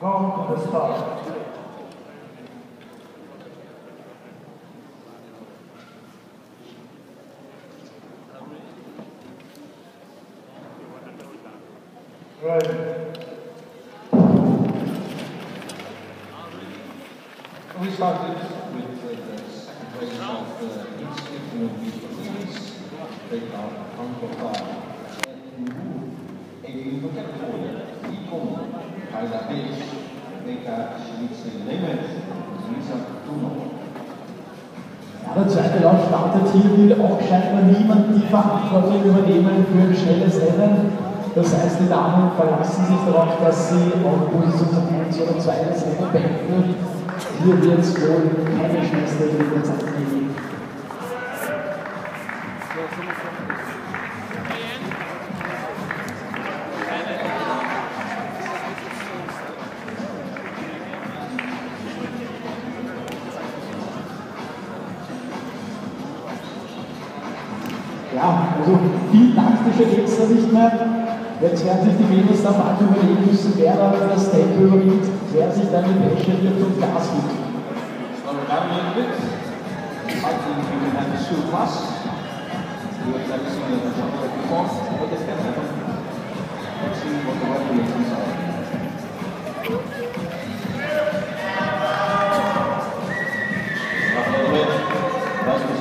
Count the start. Right. We started with uh, the second place of the inscription of the police, Der zweite Lauf startet hier, will auch scheinbar niemand die Verantwortung übernehmen für ein schnelles Rennen. Das heißt, die Damen verlassen sich darauf, dass sie auf Position 1 oder 2 das Rennen beenden. Hier wird es wohl keine schnellste Zeit geben. Ja, also viel taktischer geht es da nicht mehr. Jetzt werden sich die Mädels dann bald überlegen müssen, wer da das Tempo übernimmt, wer sich dann in Wäsche wird und Gas gibt. Slow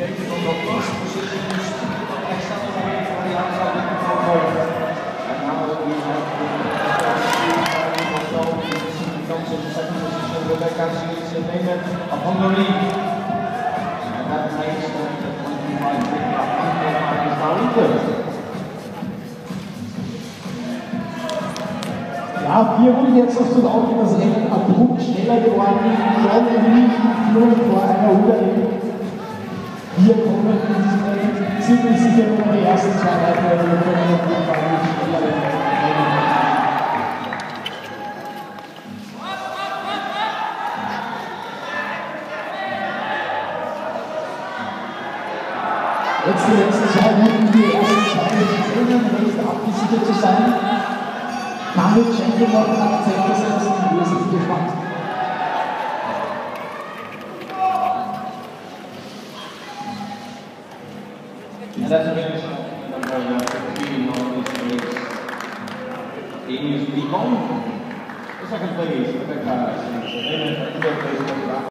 Ja, wir wurden jetzt noch zu laufen, das Rennen abrupt schneller geworden, schon in Führung vor sind wir sicher nur die ersten zwei Wettbewerbe der und dann Jetzt die letzten zwei Minuten, die ersten zwei Spiele, um nächst abgesichert zu sein. Mahmoud Schenkel noch nach 10. And as a finish, is the second place, Rebecca Sims, and then third place,